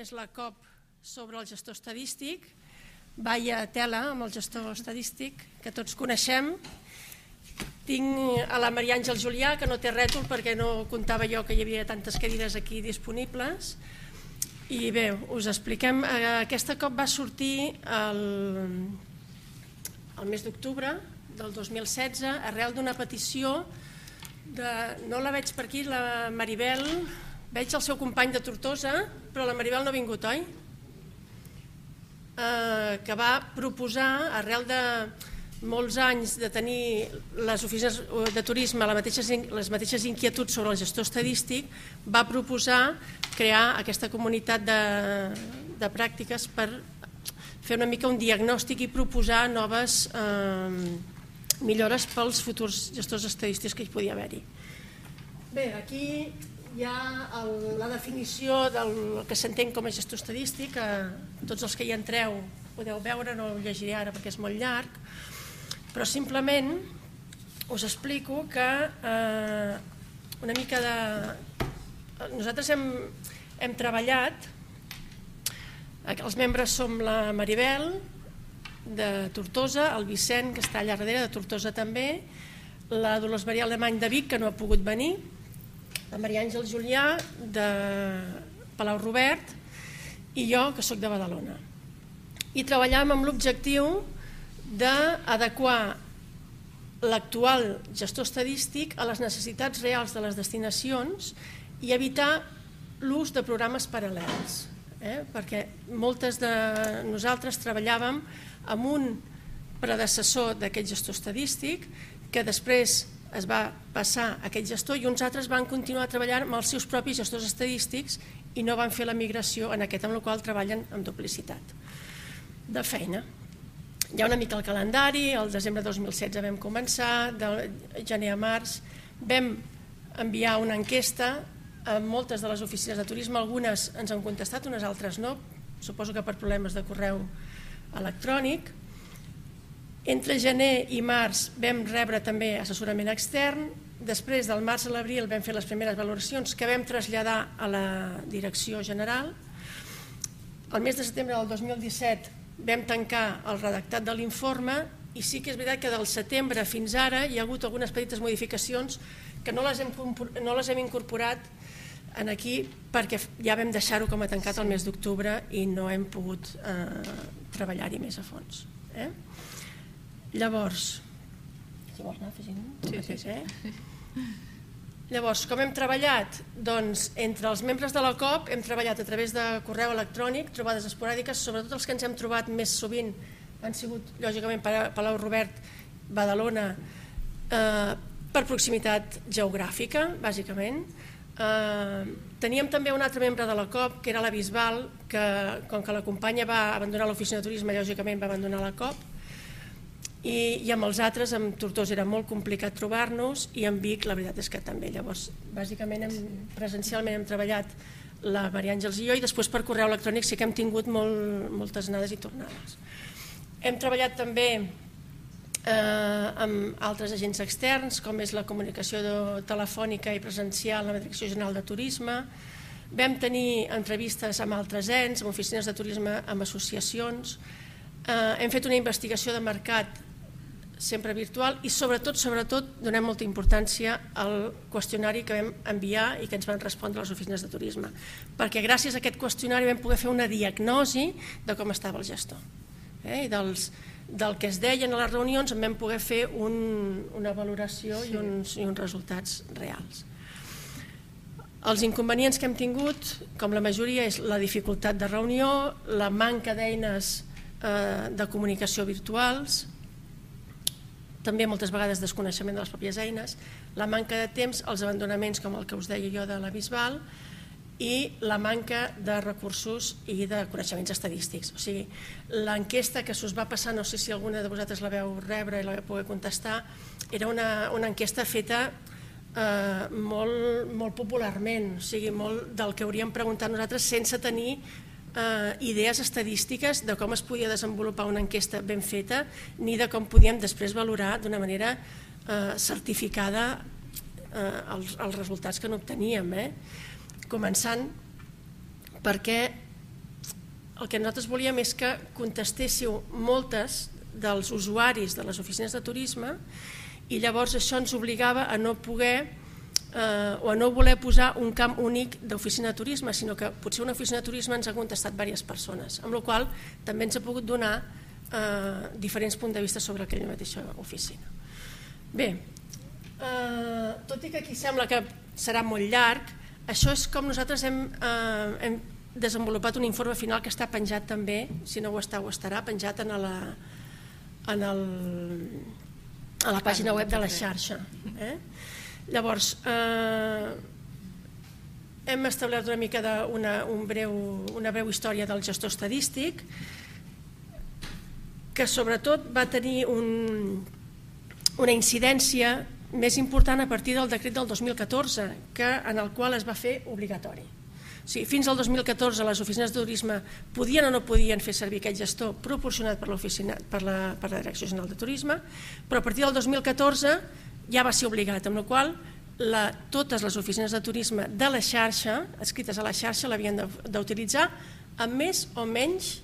és la COP sobre el gestor estadístic. Vaya tela amb el gestor estadístic, que tots coneixem. Tinc a la Maria Àngel Julià, que no té rètol perquè no comptava jo que hi havia tantes cadires aquí disponibles. I bé, us expliquem. Aquesta COP va sortir el, el mes d'octubre del 2016 arrel d'una petició de, no la veig per aquí, la Maribel, veig el seu company de Tortosa, però la Maribel no ha vingut, oi? Eh, que va proposar, arrel de molts anys de tenir les oficines de turisme les mateixes, les mateixes inquietuds sobre el gestor estadístic, va proposar crear aquesta comunitat de, de pràctiques per fer una mica un diagnòstic i proposar noves eh, millores pels futurs gestors estadístics que hi podia haver-hi. Bé, aquí hi ha el, la definició del que s'entén com a gestor estadístic, que tots els que hi entreu podeu veure, no ho llegiré ara perquè és molt llarg, però simplement us explico que eh, una mica de... Nosaltres hem, hem treballat, els membres som la Maribel, de Tortosa, el Vicent, que està allà darrere, de Tortosa també, la Dolors Maria Alemany de Vic, que no ha pogut venir, la Maria Àngel Julià, de Palau Robert, i jo, que sóc de Badalona. I treballàvem amb l'objectiu d'adequar l'actual gestor estadístic a les necessitats reals de les destinacions i evitar l'ús de programes paral·lels, eh? perquè moltes de nosaltres treballàvem amb un predecessor d'aquest gestor estadístic que després es va passar a aquest gestor i uns altres van continuar treballant amb els seus propis gestors estadístics i no van fer la migració en aquest, amb la qual treballen amb duplicitat de feina. Hi ha una mica el calendari, el desembre de 2016 vam començar, de gener a març vam enviar una enquesta a moltes de les oficines de turisme, algunes ens han contestat, unes altres no, suposo que per problemes de correu electrònic. Entre gener i març vam rebre també assessorament extern, després del març a l'abril vam fer les primeres valoracions que vam traslladar a la direcció general. El mes de setembre del 2017 vam tancar el redactat de l'informe i sí que és veritat que del setembre fins ara hi ha hagut algunes petites modificacions que no les hem, no les hem incorporat en aquí perquè ja vam deixar-ho com a tancat el mes d'octubre i no hem pogut eh, treballar-hi més a fons. Eh? Llavors, si vols anar afegint? Sí, sí, sí. Eh? Llavors, com hem treballat? Doncs entre els membres de la COP hem treballat a través de correu electrònic, trobades esporàdiques, sobretot els que ens hem trobat més sovint han sigut, lògicament, Palau Robert, Badalona, eh, per proximitat geogràfica, bàsicament, Eh, teníem també un altre membre de la COP, que era la Bisbal, que com que la companya va abandonar l'oficina de turisme, lògicament va abandonar la COP, i, i amb els altres, amb Tortosa era molt complicat trobar-nos, i amb Vic la veritat és que també. Llavors, bàsicament, hem, presencialment hem treballat la Maria Àngels i jo, i després per correu electrònic sí que hem tingut molt, moltes anades i tornades. Hem treballat també eh, amb altres agents externs, com és la comunicació telefònica i presencial a la Direcció General de Turisme. Vam tenir entrevistes amb altres ens, amb oficines de turisme, amb associacions. Eh, hem fet una investigació de mercat sempre virtual i sobretot sobretot donem molta importància al qüestionari que vam enviar i que ens van respondre les oficines de turisme perquè gràcies a aquest qüestionari vam poder fer una diagnosi de com estava el gestor eh? i dels, del que es deien a les reunions en vam poder fer un, una valoració sí. i, uns, i uns resultats reals. Els inconvenients que hem tingut, com la majoria, és la dificultat de reunió, la manca d'eines eh, de comunicació virtuals, també moltes vegades desconeixement de les pròpies eines, la manca de temps, els abandonaments com el que us deia jo de la Bisbal, i la manca de recursos i de coneixements estadístics. O sigui, l'enquesta que s'us va passar, no sé si alguna de vosaltres la veu rebre i la veu poder contestar, era una, una enquesta feta eh, molt, molt popularment, o sigui, molt del que hauríem preguntat nosaltres sense tenir eh, idees estadístiques de com es podia desenvolupar una enquesta ben feta ni de com podíem després valorar d'una manera eh, certificada eh, els, els resultats que n'obteníem. Eh? començant perquè el que nosaltres volíem és que contestéssiu moltes dels usuaris de les oficines de turisme i llavors això ens obligava a no poder eh, o a no voler posar un camp únic d'oficina de turisme, sinó que potser una oficina de turisme ens ha contestat diverses persones, amb la qual també ens ha pogut donar eh, diferents punts de vista sobre aquella mateixa oficina. Bé, eh, tot i que aquí sembla que serà molt llarg, això és com nosaltres hem, eh, hem desenvolupat un informe final que està penjat també, si no ho està ho estarà, penjat en la, en el, a la pàgina web de la xarxa. Eh? Llavors, eh, hem establert una mica de una, un breu, una breu història del gestor estadístic que sobretot va tenir un, una incidència més important a partir del decret del 2014, que, en el qual es va fer obligatori. O sigui, fins al 2014 les oficines de turisme podien o no podien fer servir aquest gestor proporcionat per, per, la, per la Direcció General de Turisme, però a partir del 2014 ja va ser obligat, amb la qual la, totes les oficines de turisme de la xarxa, escrites a la xarxa, l'havien d'utilitzar amb més o menys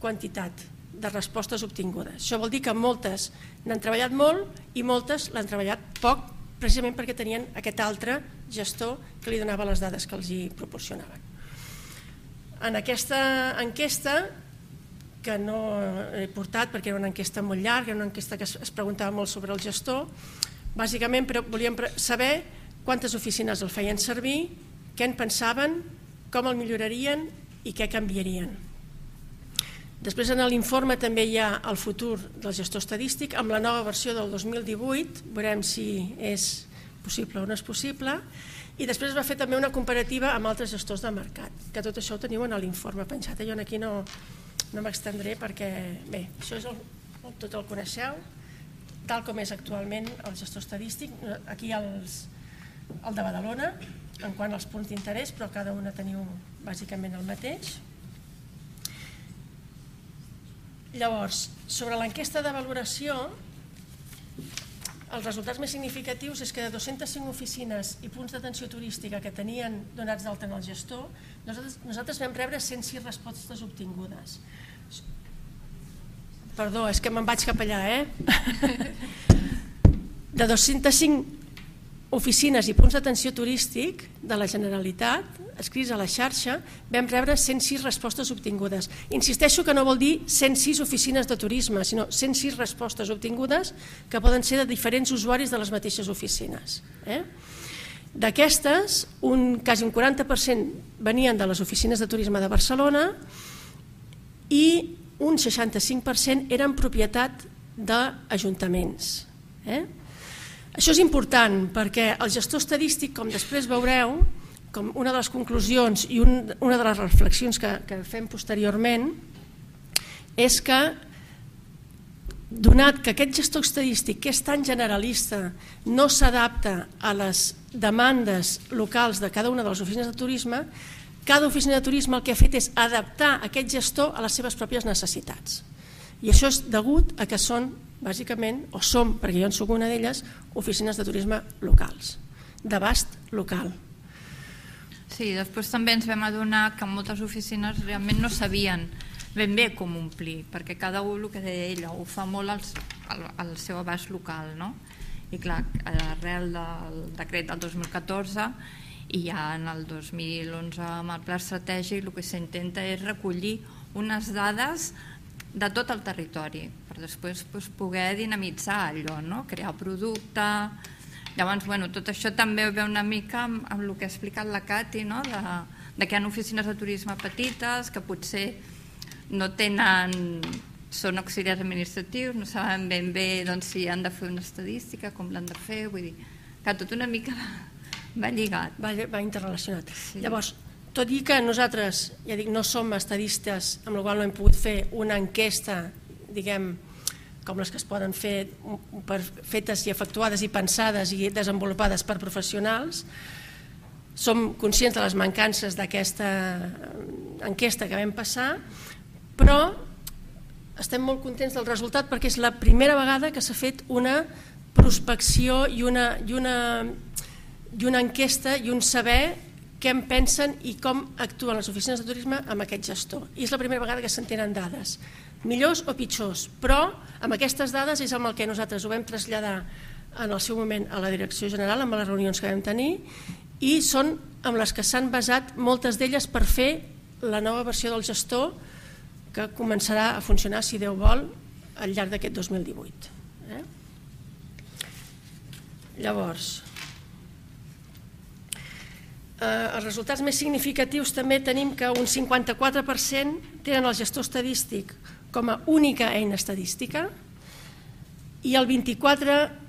quantitat de respostes obtingudes. Això vol dir que moltes n'han treballat molt i moltes l'han treballat poc precisament perquè tenien aquest altre gestor que li donava les dades que els hi proporcionaven. En aquesta enquesta, que no he portat perquè era una enquesta molt llarga, una enquesta que es preguntava molt sobre el gestor, bàsicament però volíem saber quantes oficines el feien servir, què en pensaven, com el millorarien i què canviarien. Després en l'informe també hi ha el futur del gestor estadístic amb la nova versió del 2018, veurem si és possible o no és possible, i després es va fer també una comparativa amb altres gestors de mercat, que tot això ho teniu en l'informe penjat. Jo aquí no, no m'extendré perquè, bé, això és el, tot el coneixeu, tal com és actualment el gestor estadístic. Aquí els, el de Badalona, en quant als punts d'interès, però cada una teniu bàsicament el mateix. Llavors, sobre l'enquesta de valoració, els resultats més significatius és que de 205 oficines i punts d'atenció turística que tenien donats d'alta en el gestor, nosaltres, nosaltres vam rebre 106 respostes obtingudes. Perdó, és que me'n vaig cap allà, eh? De 205 oficines i punts d'atenció turístic de la Generalitat, escrits a la xarxa, vam rebre 106 respostes obtingudes. Insisteixo que no vol dir 106 oficines de turisme, sinó 106 respostes obtingudes que poden ser de diferents usuaris de les mateixes oficines. Eh? D'aquestes, un, quasi un 40% venien de les oficines de turisme de Barcelona i un 65% eren propietat d'ajuntaments. Eh? Això és important perquè el gestor estadístic, com després veureu, com una de les conclusions i un, una de les reflexions que, que fem posteriorment, és que donat que aquest gestor estadístic, que és tan generalista, no s'adapta a les demandes locals de cada una de les oficines de turisme, cada oficina de turisme el que ha fet és adaptar aquest gestor a les seves pròpies necessitats. I això és degut a que són bàsicament, o som, perquè jo en soc una d'elles, oficines de turisme locals, d'abast local. Sí, després també ens vam adonar que moltes oficines realment no sabien ben bé com omplir, perquè cada un, el que deia ella, ho fa molt al, al, al seu abast local, no? I clar, arrel del decret del 2014 i ja en el 2011 amb el pla estratègic el que s'intenta és recollir unes dades de tot el territori per després doncs, poder dinamitzar allò, no? crear producte... Llavors, bueno, tot això també ve una mica amb, amb el que ha explicat la Cati, no? de, de que hi ha oficines de turisme petites que potser no tenen són auxiliars administratius, no saben ben bé doncs, si han de fer una estadística, com l'han de fer, vull dir, que tot una mica va lligat. Va, va interrelacionat. Sí. Llavors, tot i que nosaltres, ja dic, no som estadistes, amb la qual no hem pogut fer una enquesta, diguem, com les que es poden fer per, fetes i efectuades i pensades i desenvolupades per professionals. Som conscients de les mancances d'aquesta enquesta que vam passar, però estem molt contents del resultat perquè és la primera vegada que s'ha fet una prospecció i una, i, una, i una enquesta i un saber què en pensen i com actuen les oficines de turisme amb aquest gestor. I és la primera vegada que s'entenen dades, millors o pitjors, però amb aquestes dades és amb el que nosaltres ho vam traslladar en el seu moment a la Direcció General amb les reunions que vam tenir i són amb les que s'han basat moltes d'elles per fer la nova versió del gestor que començarà a funcionar, si Déu vol, al llarg d'aquest 2018. Eh? Llavors, els resultats més significatius també tenim que un 54% tenen el gestor estadístic com a única eina estadística i el 24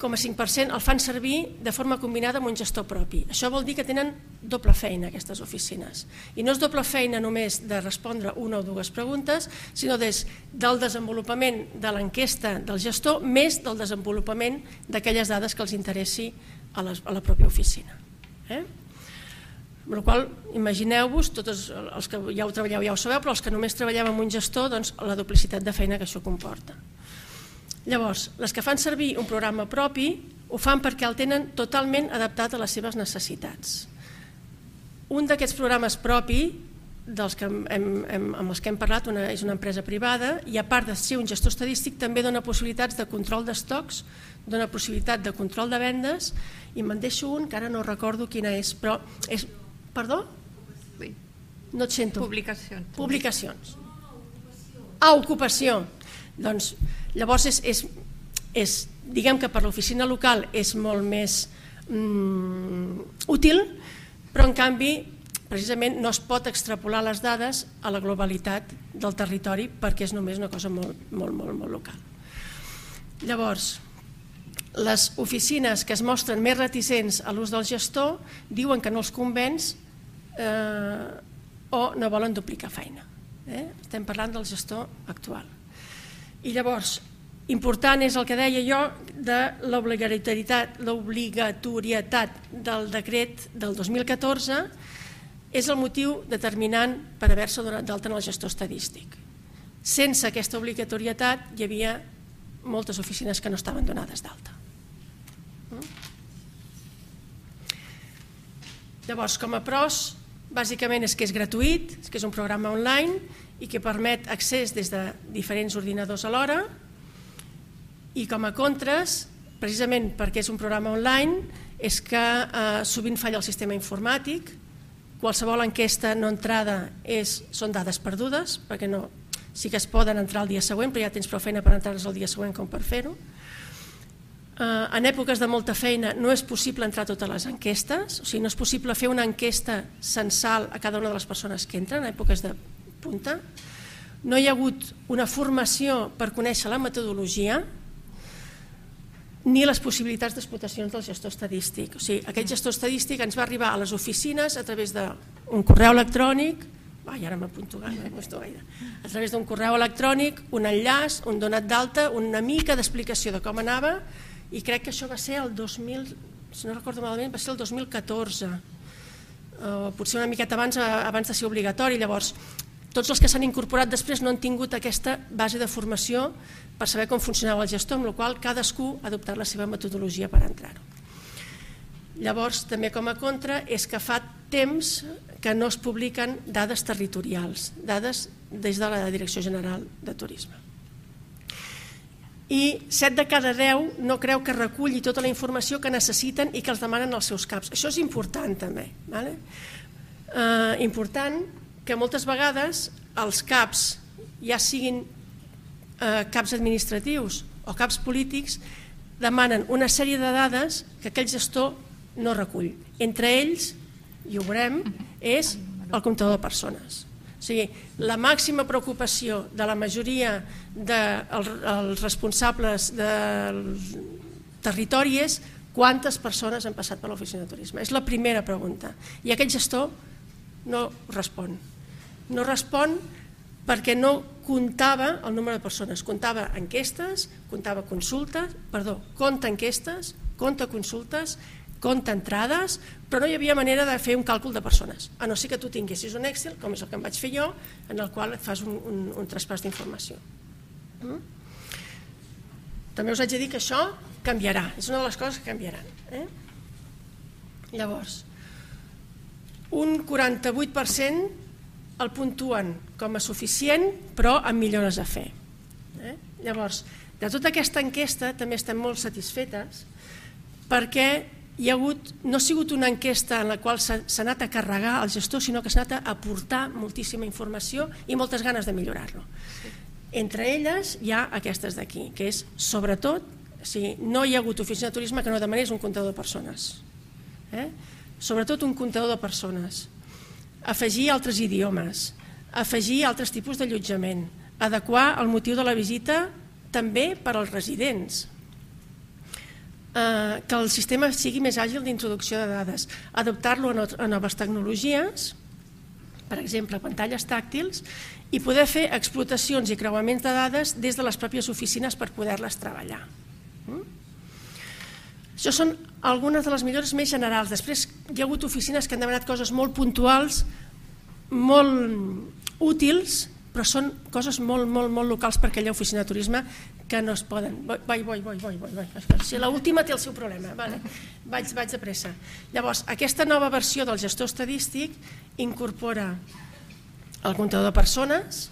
0,5% el fan servir de forma combinada amb un gestor propi. Això vol dir que tenen doble feina aquestes oficines. I no és doble feina només de respondre una o dues preguntes, sinó des del desenvolupament de l'enquesta del gestor més del desenvolupament d'aquelles dades que els interessi a la, a la pròpia oficina. Eh? Amb la qual imagineu-vos, tots els que ja ho treballeu ja ho sabeu, però els que només treballem amb un gestor, doncs la duplicitat de feina que això comporta. Llavors, les que fan servir un programa propi ho fan perquè el tenen totalment adaptat a les seves necessitats. Un d'aquests programes propi dels que hem, hem, amb els que hem parlat una, és una empresa privada i a part de ser un gestor estadístic també dona possibilitats de control d'estocs, dona possibilitat de control de vendes i me'n deixo un que ara no recordo quina és, però és... Perdó? No et sento. Publicacions. Publicacions. Ah, ocupació. Doncs Llavors, és, és, és, diguem que per l'oficina local és molt més mm, útil, però en canvi precisament no es pot extrapolar les dades a la globalitat del territori perquè és només una cosa molt, molt, molt, molt local. Llavors, les oficines que es mostren més reticents a l'ús del gestor diuen que no els convenç eh, o no volen duplicar feina. Eh? Estem parlant del gestor actual. I llavors, important és el que deia jo de l'obligatorietat del decret del 2014 és el motiu determinant per haver-se donat d'alta en el gestor estadístic. Sense aquesta obligatorietat hi havia moltes oficines que no estaven donades d'alta. Llavors, com a pros, bàsicament és que és gratuït, és que és un programa online i que permet accés des de diferents ordinadors alhora i com a contres, precisament perquè és un programa online, és que eh, sovint falla el sistema informàtic, qualsevol enquesta no entrada és, són dades perdudes, perquè no, sí que es poden entrar el dia següent, però ja tens prou feina per entrar-les el dia següent com per fer-ho. Eh, en èpoques de molta feina no és possible entrar totes les enquestes, o sigui, no és possible fer una enquesta censal a cada una de les persones que entren en èpoques de punta. No hi ha hagut una formació per conèixer la metodologia ni les possibilitats d'explotacions del gestor estadístic. O sigui, aquest gestor estadístic ens va arribar a les oficines a través d'un correu electrònic, ai, ara m'apunto gaire, a través d'un correu electrònic, un enllaç, un donat d'alta, una mica d'explicació de com anava i crec que això va ser el 2000, si no recordo malament, va ser el 2014, o potser una miqueta abans, abans de ser obligatori. Llavors, tots els que s'han incorporat després no han tingut aquesta base de formació per saber com funcionava el gestor, amb la qual cadascú ha adoptat la seva metodologia per entrar-ho. Llavors, també com a contra, és que fa temps que no es publiquen dades territorials, dades des de la Direcció General de Turisme. I 7 de cada 10 no creu que reculli tota la informació que necessiten i que els demanen els seus caps. Això és important també. Vale? Eh, important que moltes vegades els CAPs, ja siguin eh, caps administratius o caps polítics, demanen una sèrie de dades que aquell gestor no recull. Entre ells, i ho veurem, és el comptador de persones. O sigui, la màxima preocupació de la majoria dels de responsables del territori és quantes persones han passat per l'oficina de turisme. És la primera pregunta. I aquest gestor no respon no respon perquè no comptava el número de persones, comptava enquestes, comptava consultes, perdó, compta enquestes, compta consultes, compta entrades, però no hi havia manera de fer un càlcul de persones, a no ser que tu tinguessis un Excel, com és el que em vaig fer jo, en el qual et fas un, un, un traspàs d'informació. Mm? També us haig de dir que això canviarà, és una de les coses que canviaran. Eh? Llavors, un 48% el puntuen com a suficient però amb millores a fer. Eh? Llavors, de tota aquesta enquesta també estem molt satisfetes perquè hi ha hagut, no ha sigut una enquesta en la qual s'ha anat a carregar el gestor, sinó que s'ha anat a aportar moltíssima informació i moltes ganes de millorar-lo. Entre elles hi ha aquestes d'aquí, que és sobretot, o sigui, no hi ha hagut oficina de turisme que no demanés un comptador de persones. Eh? Sobretot un comptador de persones afegir altres idiomes, afegir altres tipus d'allotjament, adequar el motiu de la visita també per als residents, eh, que el sistema sigui més àgil d'introducció de dades, adaptar-lo a noves tecnologies, per exemple, pantalles tàctils, i poder fer explotacions i creuaments de dades des de les pròpies oficines per poder-les treballar. Això són algunes de les millores més generals. Després hi ha hagut oficines que han demanat coses molt puntuals, molt útils, però són coses molt, molt, molt locals per aquella oficina de turisme que no es poden... Vai, vai, vai, vai, vai, vai. Si l'última té el seu problema, vale. vaig, vaig de pressa. Llavors, aquesta nova versió del gestor estadístic incorpora el comptador de persones,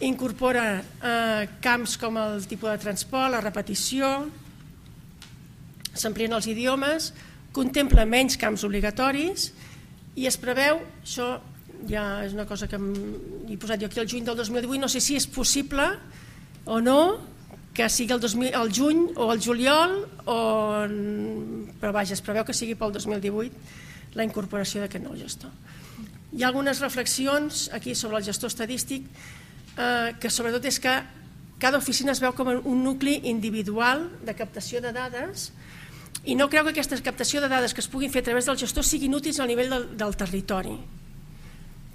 incorpora eh, camps com el tipus de transport, la repetició, s'amplien els idiomes, contempla menys camps obligatoris i es preveu, això ja és una cosa que he posat jo aquí el juny del 2018, no sé si és possible o no que sigui el, 2000, el juny o el juliol, o, però vaja, es preveu que sigui pel 2018 la incorporació d'aquest nou gestor. Hi ha algunes reflexions aquí sobre el gestor estadístic eh, que sobretot és que cada oficina es veu com un nucli individual de captació de dades i no creu que aquesta captació de dades que es puguin fer a través del gestor siguin útils al nivell del, del territori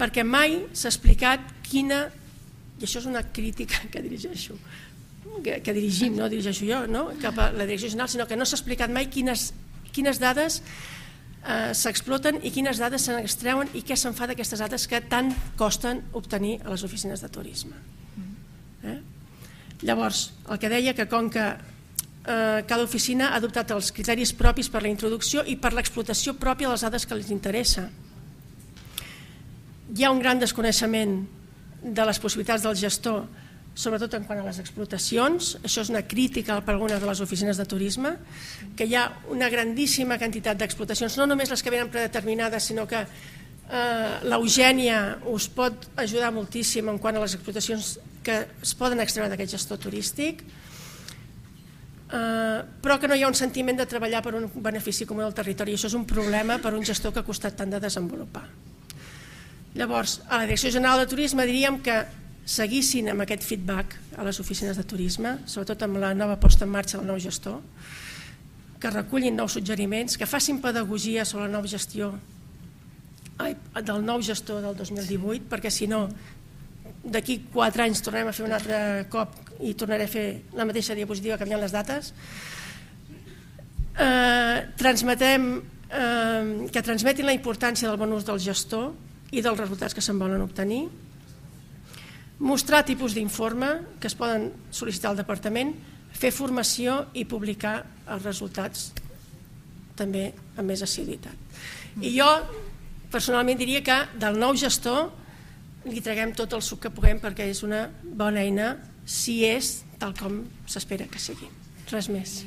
perquè mai s'ha explicat quina i això és una crítica que dirigeixo que, que dirigim, no dirigeixo jo no? cap a la direcció general, sinó que no s'ha explicat mai quines, quines dades eh, s'exploten i quines dades se n'extreuen i què se'n fa d'aquestes dades que tant costen obtenir a les oficines de turisme eh? llavors, el que deia que com que eh, cada oficina ha adoptat els criteris propis per la introducció i per l'explotació pròpia de les dades que els interessa. Hi ha un gran desconeixement de les possibilitats del gestor, sobretot en quant a les explotacions, això és una crítica per algunes de les oficines de turisme, que hi ha una grandíssima quantitat d'explotacions, no només les que venen predeterminades, sinó que eh, l'Eugènia us pot ajudar moltíssim en quant a les explotacions que es poden extreure d'aquest gestor turístic, eh, però que no hi ha un sentiment de treballar per un benefici comú del territori. Això és un problema per un gestor que ha costat tant de desenvolupar. Llavors, a la Direcció General de Turisme diríem que seguissin amb aquest feedback a les oficines de turisme, sobretot amb la nova posta en marxa del nou gestor, que recullin nous suggeriments, que facin pedagogia sobre la nova gestió ai, del nou gestor del 2018, perquè si no, d'aquí quatre anys tornem a fer un altre cop i tornaré a fer la mateixa diapositiva canviant les dates. Eh, transmetem, eh, que transmetin la importància del bon ús del gestor i dels resultats que se'n volen obtenir. Mostrar tipus d'informe que es poden sol·licitar al departament, fer formació i publicar els resultats també amb més assiduïtat. I jo personalment diria que del nou gestor li traguem tot el suc que puguem perquè és una bona eina si és tal com s'espera que sigui. Res més.